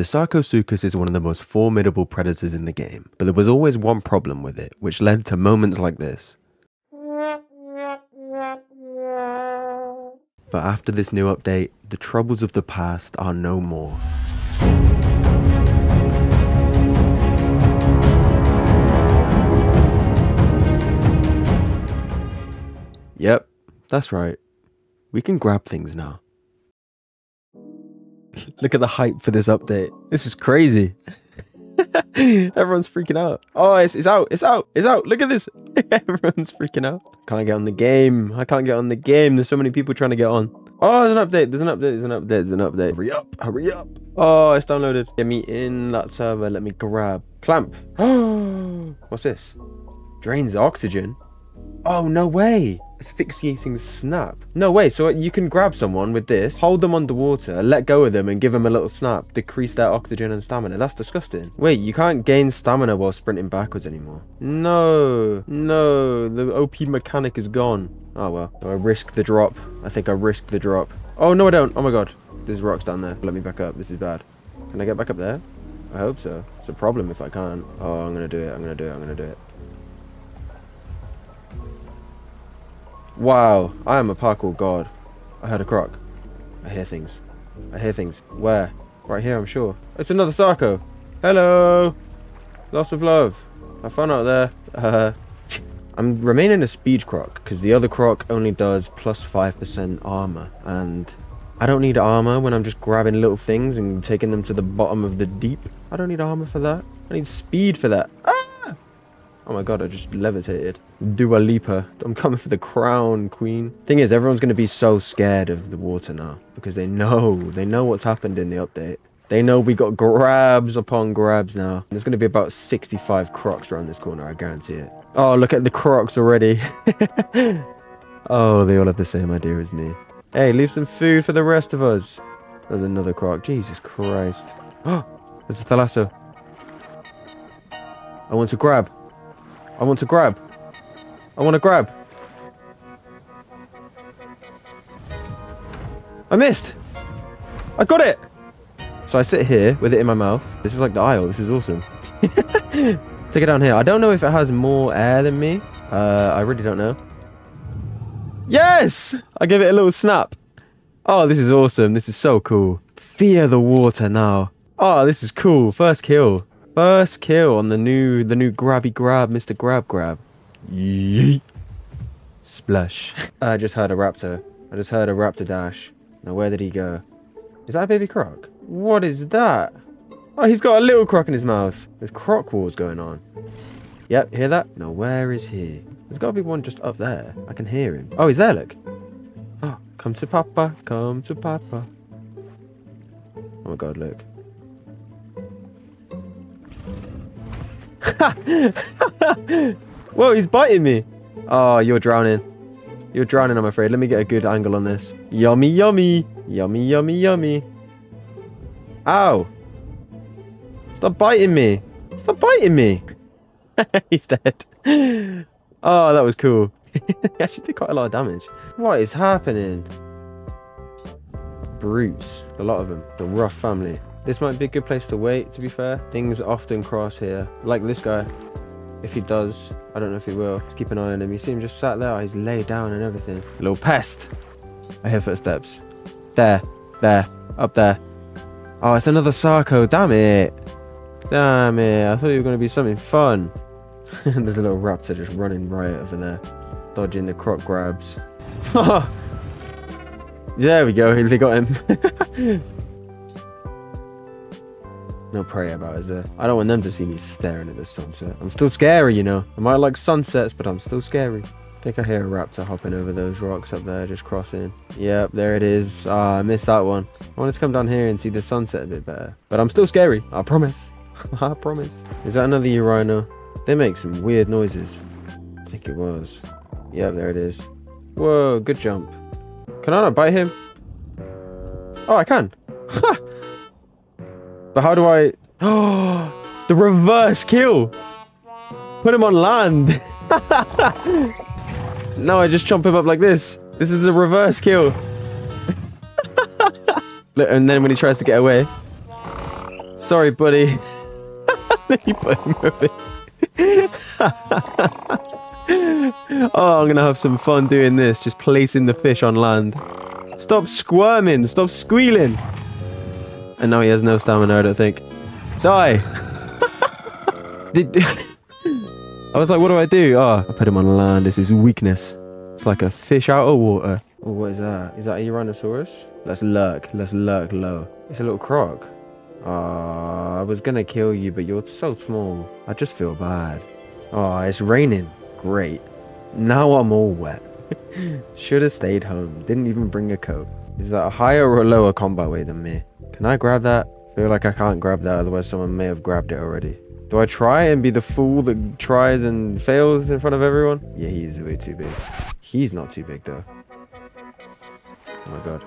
The Sarcosuchus is one of the most formidable predators in the game, but there was always one problem with it, which led to moments like this. But after this new update, the troubles of the past are no more. Yep, that's right. We can grab things now. Look at the hype for this update. This is crazy. Everyone's freaking out. Oh, it's, it's out. It's out. It's out. Look at this. Everyone's freaking out. Can't get on the game. I can't get on the game. There's so many people trying to get on. Oh, there's an update. There's an update. There's an update. There's an update. Hurry up. Hurry up. Oh, it's downloaded. Get me in that server. Let me grab. Clamp. Oh, what's this? Drains oxygen. Oh, no way. Asphyxiating snap. No way. So you can grab someone with this, hold them underwater, let go of them and give them a little snap, decrease their oxygen and stamina. That's disgusting. Wait, you can't gain stamina while sprinting backwards anymore. No. No. The OP mechanic is gone. Oh, well. I risk the drop. I think I risk the drop. Oh, no, I don't. Oh, my God. There's rocks down there. Let me back up. This is bad. Can I get back up there? I hope so. It's a problem if I can't. Oh, I'm to do it. I'm to do it. I'm to do it. Wow, I am a parkour god. I heard a croc. I hear things. I hear things. Where? Right here, I'm sure. It's another Sarco. Hello. Loss of love. Have fun out there. Uh, I'm remaining a speed croc because the other croc only does plus 5% armor. And I don't need armor when I'm just grabbing little things and taking them to the bottom of the deep. I don't need armor for that. I need speed for that. Ah! Oh my god, I just levitated. Dua Lipa. I'm coming for the crown, queen. Thing is, everyone's going to be so scared of the water now. Because they know. They know what's happened in the update. They know we got grabs upon grabs now. There's going to be about 65 crocs around this corner, I guarantee it. Oh, look at the crocs already. oh, they all have the same idea as me. Hey, leave some food for the rest of us. There's another croc. Jesus Christ. Oh, there's a thalasso. I want to grab. I want to grab. I want to grab. I missed. I got it. So I sit here with it in my mouth. This is like the Isle. This is awesome. Take it down here. I don't know if it has more air than me. Uh, I really don't know. Yes! I gave it a little snap. Oh, this is awesome. This is so cool. Fear the water now. Oh, this is cool. First kill. First kill on the new the new grabby grab, Mr. Grab Grab. Yeet. Splash. I just heard a raptor. I just heard a raptor dash. Now where did he go? Is that a baby croc? What is that? Oh, he's got a little croc in his mouth. There's croc wars going on. Yep, hear that? Now where is he? There's got to be one just up there. I can hear him. Oh, he's there, look. Oh, come to Papa, come to Papa. Oh my god, look. Whoa, he's biting me. Oh, you're drowning. You're drowning, I'm afraid. Let me get a good angle on this. Yummy, yummy. Yummy, yummy, yummy. Ow. Stop biting me. Stop biting me. he's dead. Oh, that was cool. he actually did quite a lot of damage. What is happening? Brutes. A lot of them. The rough family. This might be a good place to wait, to be fair. Things often cross here. Like this guy. If he does, I don't know if he will. Let's keep an eye on him. You see him just sat there. He's laid down and everything. Little pest. I hear footsteps. There. There. Up there. Oh, it's another Sarco. Damn it. Damn it. I thought you were going to be something fun. There's a little raptor just running right over there. Dodging the croc grabs. there we go. They got him. No prey about, is there? I don't want them to see me staring at the sunset. I'm still scary, you know. I might like sunsets, but I'm still scary. I think I hear a raptor hopping over those rocks up there, just crossing. Yep, there it is. Ah, I missed that one. I wanted to come down here and see the sunset a bit better. But I'm still scary. I promise. I promise. Is that another Eurhino? They make some weird noises. I think it was. Yep, there it is. Whoa, good jump. Can I not bite him? Oh, I can. But how do I... Oh, the reverse kill. Put him on land. no, I just chomp him up like this. This is the reverse kill. Look, and then when he tries to get away, Sorry, buddy. you put him it. oh, I'm gonna have some fun doing this, just placing the fish on land. Stop squirming, stop squealing. And now he has no stamina, I don't think. Die! Did I was like, what do I do? Oh, I put him on land. This is weakness. It's like a fish out of water. Oh, what is that? Is that a Tyrannosaurus? Let's lurk. Let's lurk low. It's a little croc. Oh, I was gonna kill you, but you're so small. I just feel bad. Oh, it's raining. Great. Now I'm all wet. Should have stayed home. Didn't even bring a coat. Is that a higher or a lower combat weight than me? Can I grab that? I feel like I can't grab that, otherwise someone may have grabbed it already. Do I try and be the fool that tries and fails in front of everyone? Yeah, he's way too big. He's not too big though. Oh my god.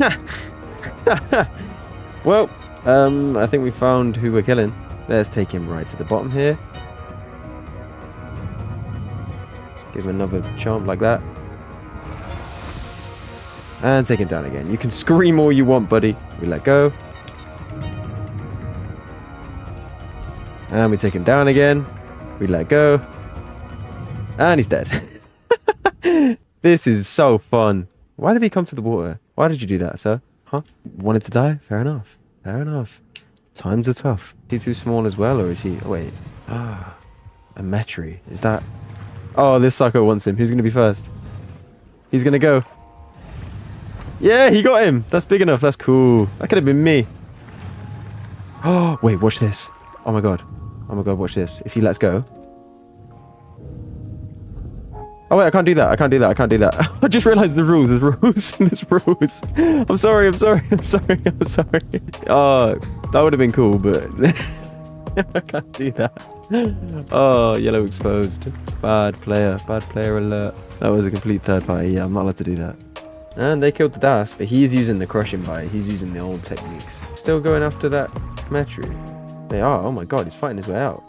well, um, I think we found who we're killing. Let's take him right to the bottom here. Give him another chomp like that. And take him down again. You can scream all you want, buddy. We let go. And we take him down again. We let go. And he's dead. this is so fun. Why did he come to the water? Why did you do that, sir? Huh? Wanted to die? Fair enough. Fair enough. Times are tough. Is he too small as well, or is he... Oh, wait. Ah. A Metri. Is that... Oh, this sucker wants him. Who's going to be first? He's going to go. Yeah, he got him. That's big enough. That's cool. That could have been me. Oh, wait, watch this. Oh my god. Oh my god, watch this. If he lets go. Oh wait, I can't do that. I can't do that. I can't do that. I just realized the rules. There's rules. There's rules. I'm sorry. I'm sorry. I'm sorry. I'm sorry. Oh, that would have been cool, but I can't do that. Oh, yellow exposed. Bad player. Bad player alert. That was a complete third party. Yeah, I'm not allowed to do that. And they killed the Das, but he's using the crushing bite. He's using the old techniques. Still going after that Metri. They are. Oh my god, he's fighting his way out.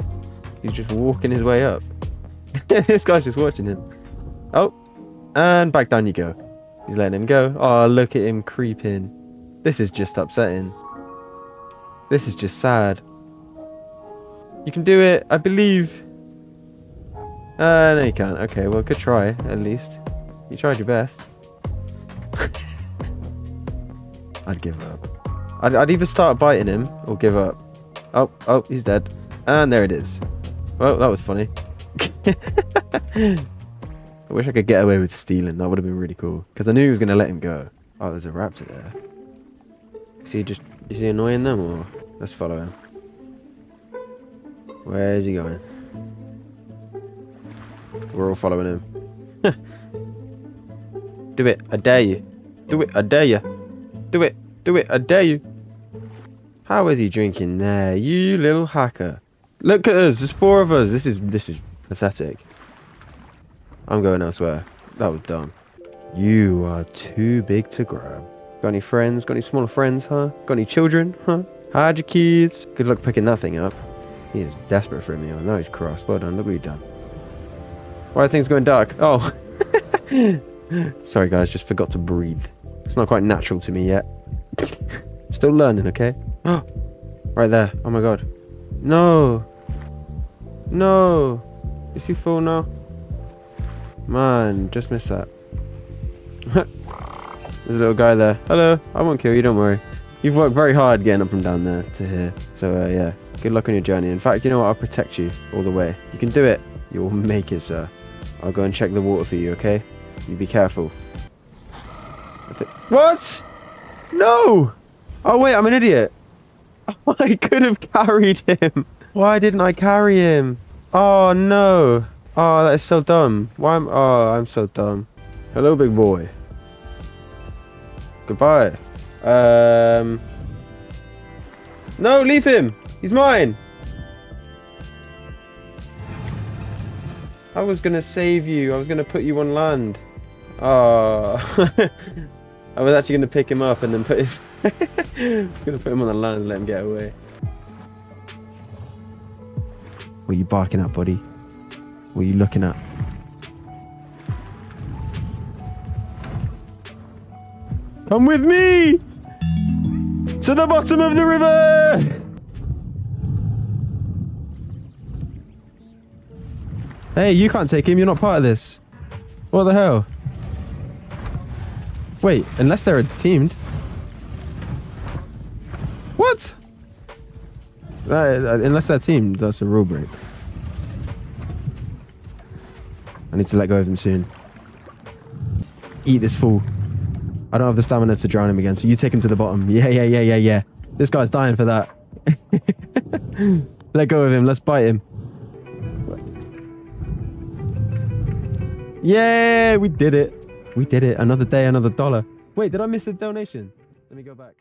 He's just walking his way up. this guy's just watching him. Oh, and back down you go. He's letting him go. Oh, look at him creeping. This is just upsetting. This is just sad. You can do it, I believe. Uh, no you can't. Okay, well, good try, at least. You tried your best. I'd give up. I'd, I'd either start biting him or give up. Oh, oh, he's dead. And there it is. Well, that was funny. I wish I could get away with stealing. That would have been really cool. Because I knew he was going to let him go. Oh, there's a raptor there. Is he just... Is he annoying them or... Let's follow him. Where is he going? We're all following him. Do it. I dare you. Do it. I dare you. Do it. Do it. I dare you. How is he drinking there? You little hacker. Look at us. There's four of us. This is this is pathetic. I'm going elsewhere. That was dumb. You are too big to grab. Got any friends? Got any smaller friends, huh? Got any children, huh? Hide your kids. Good luck picking that thing up. He is desperate for a meal. Now he's cross. Well done. Look what you've done. Why are things going dark? Oh. Sorry, guys. Just forgot to breathe. It's not quite natural to me yet. Still learning, okay? right there. Oh my god. No. No. Is he full now? Man, just missed that. There's a little guy there. Hello. I won't kill you, don't worry. You've worked very hard getting up from down there to here. So, uh, yeah. Good luck on your journey. In fact, you know what? I'll protect you all the way. You can do it. You'll make it, sir. I'll go and check the water for you, okay? You be careful. What? No! Oh, wait, I'm an idiot. I could have carried him. Why didn't I carry him? Oh, no. Oh, that is so dumb. Why am... Oh, I'm so dumb. Hello, big boy. Goodbye. Um... No, leave him. He's mine. I was going to save you. I was going to put you on land. Oh. I was actually going to pick him up and then put him... I was going to put him on the land and let him get away. What are you barking at, buddy? What are you looking at? Come with me! To the bottom of the river! Hey, you can't take him. You're not part of this. What the hell? Wait, unless they're teamed. What? Uh, uh, unless they're teamed, that's a rule break. I need to let go of him soon. Eat this fool. I don't have the stamina to drown him again, so you take him to the bottom. Yeah, yeah, yeah, yeah, yeah. This guy's dying for that. let go of him. Let's bite him. Yeah, we did it. We did it. Another day, another dollar. Wait, did I miss a donation? Let me go back.